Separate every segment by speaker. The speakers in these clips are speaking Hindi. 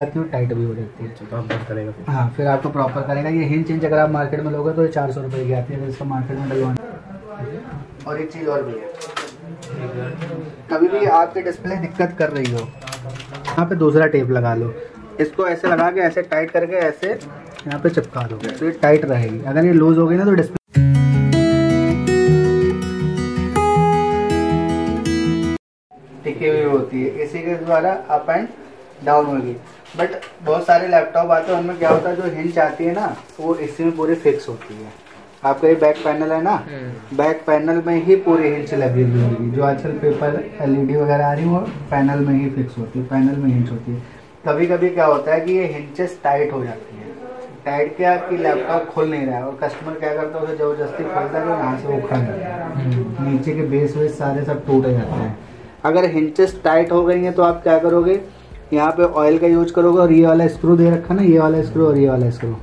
Speaker 1: है टाइट भी हो जाती है।
Speaker 2: तो आप बंद करेगा फिर?
Speaker 1: हाँ फिर आपको प्रॉपर करेगा। ये हिंज इंच अगर आप मार्केट में लोगे तो ये चार सौ रुपये की आती है अगर इसको मार्केट में डलवाना और एक चीज़ और भी है। कभी भी आपकी डिस्प्ले दिक्कत कर रही हो यहाँ पे दूसरा टेप लगा लो। इसको ऐसे लगा के ऐसे टाइट करके ऐसे यहाँ पे चिपका दो। तो ये टाइट रहेगी। अगर ये लूज होगी ना तो डिस्प्ले टिकी हुई होती है। इसी के द्वारा अप एंड डाउन होगी। बट बहुत सारे लैपटॉप आते हैं उनमें क्या होता है जो हिंच आती है ना वो इसी में पूरी फिक्स होती है। आपका ये बैक पैनल है ना? बैक पैनल में ही पूरी हिंच लगी हुई होगी। जो आजकल पेपर एलईडी वगैरह आ रही है वो पैनल में ही फिक्स होती है पैनल में हिंच होती है। कभी कभी क्या होता है कि ये हिंचेस टाइट हो जाती है। टाइट क्या कि लैपटॉप खुल नहीं रहा है और कस्टमर क्या करता है उसे ज़बरदस्ती खोलता है तो यहाँ से वो उखड़ जाता है। नीचे के बेस वेस सारे सब टूट जाते हैं। अगर हिंचेस टाइट हो गई हैं तो आप क्या करोगे? यहाँ पे ऑयल का यूज़ करोगे और ये वाला स्क्रू दे रखा ना ये वाला स्क्रू और ये वाला स्क्रू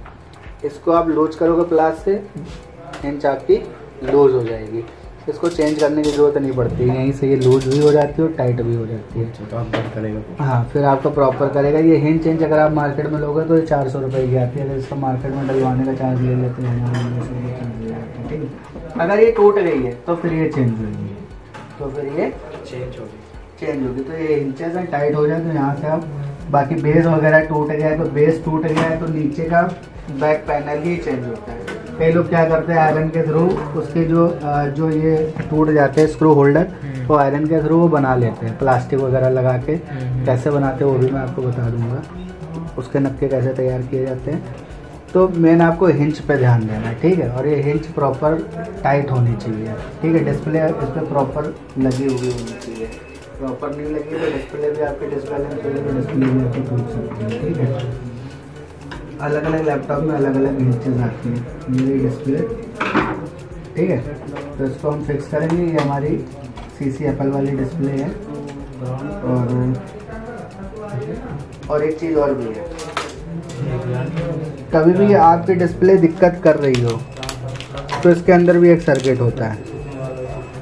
Speaker 1: इसको आप लूज करोगे प्लास से हिंच आपकी लूज हो जाएगी। इसको चेंज करने की ज़रूरत नहीं पड़ती यहीं से ये लूज भी हो जाती है और टाइट भी हो जाती है।
Speaker 2: तो आप करेगा।
Speaker 1: हाँ फिर आपको प्रॉपर करेगा। ये हिंच चेंज अगर आप मार्केट में लोगे तो ये चार सौ रुपये की आती है। अगर इसको मार्केट में डलवाने का चार्ज ले लेते हैं ठीक अगर ये टूट गई है तो फिर ये चेंज हो होगी तो फिर ये
Speaker 2: चेंज हो गई।
Speaker 1: चेंज होगी तो ये इंचेस एंड टाइट हो जाए तो यहाँ से आप बाकी बेस वगैरह टूट गया है तो बेस टूट गया है तो नीचे का बैक पैनल ही चेंज होता है। कई लोग क्या करते हैं आयरन के थ्रू उसके जो जो ये टूट जाते हैं स्क्रू होल्डर तो आयरन के थ्रू वो बना लेते हैं प्लास्टिक वगैरह लगा के। कैसे बनाते हैं वो भी मैं आपको बता दूँगा। उसके नक्के कैसे तैयार किए जाते हैं। तो मेन आपको हिंच पे ध्यान देना है ठीक है? और ये हिंच प्रॉपर टाइट होनी चाहिए ठीक है? डिस्प्ले इस पर प्रॉपर लगी हुई होनी चाहिए। प्रॉपर नहीं लगी तो डिस्प्ले भी आपके डिस्प्ले चले तो डिस्प्ले भी आपकी टूट सकती है, ठीक है? अलग अलग लैपटॉप में अलग अलग हिंचेस आती हैं, मेरी डिस्प्ले ठीक है? तो इसको हम फिक्स करेंगे, ये हमारी सी सी एप्पल वाली डिस्प्ले है। और और एक चीज़ और भी है। कभी भी आपकी डिस्प्ले दिक्कत कर रही हो तो इसके अंदर भी एक सर्किट होता है।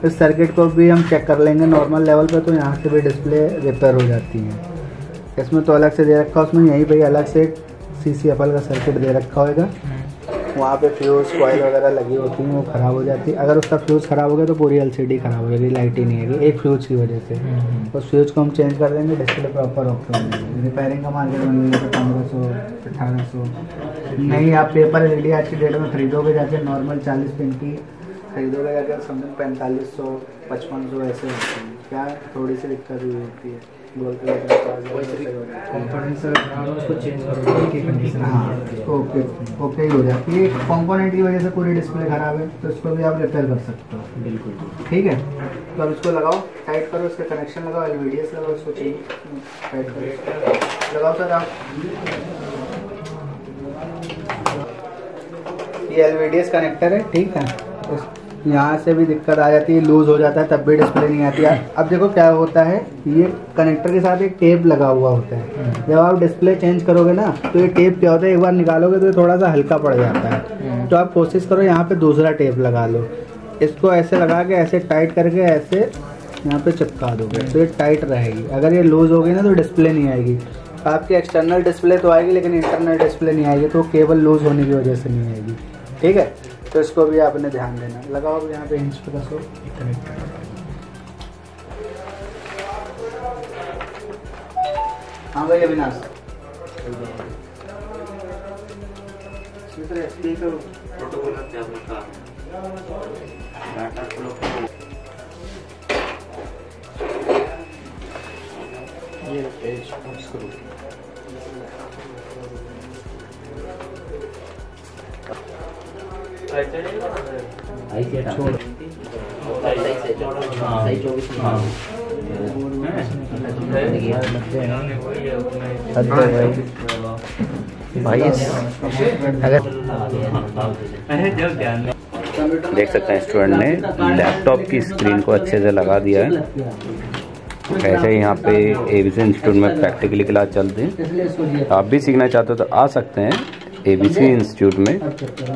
Speaker 1: इस सर्किट को भी हम चेक कर लेंगे नॉर्मल लेवल पे तो यहाँ से भी डिस्प्ले रिपेयर हो जाती है। इसमें तो अलग से दे रखा है उसमें यहीं पर अलग से सी सी एप्पल का सर्किट दे रखा होगा वहाँ पे फ्यूज़ कॉइल वगैरह लगी होती हैं वो ख़राब हो जाती है। अगर उसका फ्यूज़ ख़राब हो गया तो पूरी एलसीडी ख़राब हो जाएगी लाइट ही नहीं आएगी एक फ्यूज़ की वजह से। उस फ्यूज़ को हम चेंज कर देंगे डिस्प्ले प्रॉपर ऑप्शन हो जाएगी रिपेयरिंग का मार्केट बन तो पंद्रह सौ अठारह सौ। नहीं आप पेपर एल आज की डेट में खरीदोगे जाके नॉर्मल चालीस पिन की खरीदोगे अगर समथिंग पैंतालीस सौ पचपन सौ ऐसे होते हैं क्या थोड़ी सी दिक्कत हुई होती है?
Speaker 2: ही
Speaker 1: हाँ ओके ओके ही हो जाती है कंपोनेंट की वजह से पूरी डिस्प्ले खराब है तो इसको भी आप रिपेयर कर सकते हो।
Speaker 2: बिल्कुल।
Speaker 1: ठीक है? तो अब इसको लगाओ टाइट करो इसका कनेक्शन लगाओ एल लगाओ इसको चेंज टाइट करो लगाओ सर आप। ये एल कनेक्टर है ठीक है? यहाँ से भी दिक्कत आ जाती है लूज हो जाता है तब भी डिस्प्ले नहीं आती। है अब देखो क्या होता है ये कनेक्टर के साथ एक टेप लगा हुआ होता है। जब आप डिस्प्ले चेंज करोगे ना तो ये टेप क्या होता है एक बार निकालोगे तो ये थोड़ा सा हल्का पड़ जाता है। तो आप कोशिश करो यहाँ पे दूसरा टेप लगा लो। इसको ऐसे लगा के ऐसे टाइट करके ऐसे यहाँ पे चिपका दोगे तो ये टाइट रहेगी। अगर ये लूज होगी ना तो डिस्प्ले नहीं आएगी। आपकी एक्सटर्नल डिस्प्ले तो आएगी लेकिन इंटरनल डिस्प्ले नहीं आएगी तो केबल लूज होने की वजह से नहीं आएगी। ठीक है? तो इसको भी आपने ध्यान देना। लगाओ अब यहाँ पे इंच पे कसो। हाँ भाई अविनाश
Speaker 2: ये पेज स्क्रू
Speaker 3: भाई, अगर देख सकते हैं स्टूडेंट ने लैपटॉप की स्क्रीन को अच्छे से लगा दिया है। ऐसे ही यहाँ पे एविजन इंस्टीट्यूट में प्रैक्टिकली क्लास चलती है। आप भी सीखना चाहते हो तो आ सकते हैं। एबीसी इंस्टीट्यूट में।
Speaker 1: अब चेक करो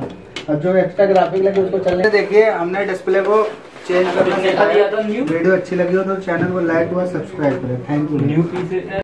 Speaker 1: अब जो एक्स्ट्रा ग्राफिक लगे उसको चलने देखिए हमने डिस्प्ले को चेंज कर दिया वीडियो अच्छी लगी हो तो चैनल को लाइक और सब्सक्राइब करें। Thank you
Speaker 4: new piece